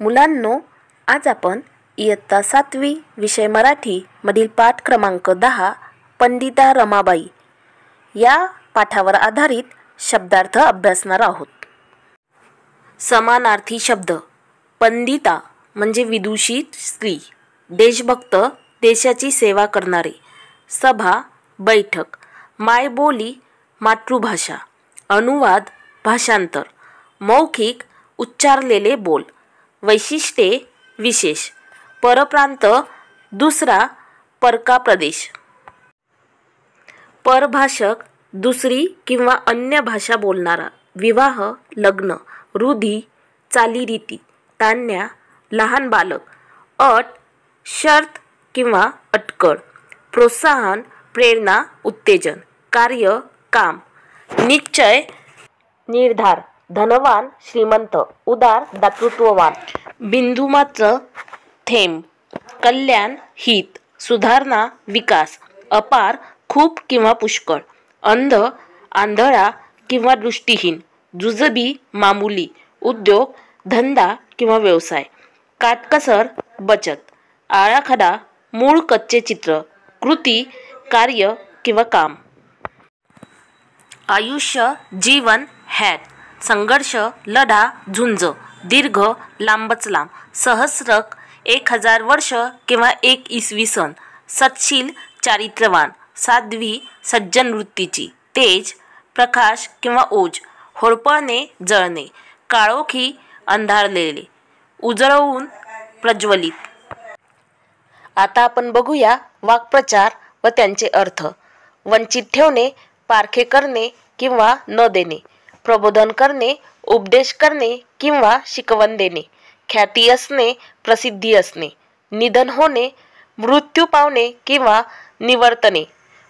मुलांनो आज आपण इयत्ता सातवी विषय मराठी मधील पाठ क्रमांक दहा पंडिता रमाबाई या पाठावर आधारित शब्दार्थ अभ्यासणार आहोत. समानार्थी शब्द पंडिता म्हणजे विदुषी स्त्री देशभक्त देशाची सेवा करणारे सभा बैठक मायबोली मातृभाषा अनुवाद भाषांतर मौखिक उच्चारलेले बोल वैशिष्ट्ये विशेष. परप्रांत दुसरा परका प्रदेश. परभाषक दुसरी किंवा अन्य भाषा बोलणारा विवाह लग्न रुधी चालीरीती तान्या लहान बालक अट शर्त किंवा अटकळ प्रोत्साहन प्रेरणा उत्तेजन कार्य काम निश्चय निर्धार धनवान श्रीमंत उदार दातृत्ववान. बिंदुमात्र थेंब कल्याण हित सुधारणा विकास अपार खूप किंवा पुष्कळ अंध आंधळा किंवा दृष्टीहीन जुजबी मामुली उद्योग धंदा किंवा व्यवसाय काटकसर बचत आराखडा मूळ कच्चे चित्र कृती कार्य किंवा काम. आयुष्य जीवन हॅट संघर्ष लढा झुंज दीर्घ लांबच लांब. सहस्रक एक हजार वर्ष किंवा एक इसवी सन. सत्शील चारित्र्यवान साध्वी सज्जन वृत्तीची. तेज प्रकाश किंवा ओज. होरपळणे जळणे. काळोखी अंधारलेले. उजळवून प्रज्वलित. आता आपण बघूया वाक्प्रचार व त्यांचे अर्थ. वंचित ठेवणे पारखे करणे किंवा न देणे. प्रबोधन करणे उपदेश करणे किंवा शिकवण देणे ख्याती असणे प्रसिद्धी असणे निधन होणे मृत्यू पावणे किंवा निवर्तने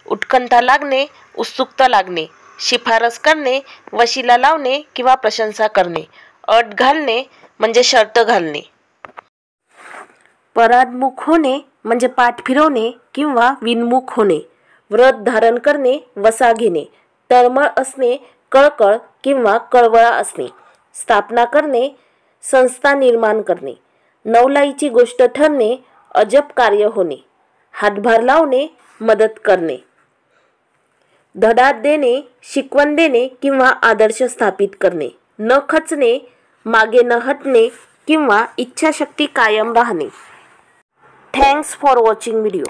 उत्कंठा लागणे उत्सुकता लागणे शिफारस करणे वशिला लावणे किंवा प्रशंसा करणे अट घालणे म्हणजे शर्त घालणे. पराडमुख होणे म्हणजे पाठ फिरवणे किंवा विनमुख होणे व्रत धारण करणे वसा घेणे तळमळ असणे कळकळ किंवा कळवळा असणे स्थापना करणे संस्था निर्माण करणे नवलाईची गोष्ट ठरणे अजब कार्य होणे हातभार लावणे मदत करणे. धडा देणे शिकवण देणे किंवा आदर्श स्थापित करणे न खचणे मागे न हटणे किंवा इच्छाशक्ती कायम राहणे. Thanks for watching video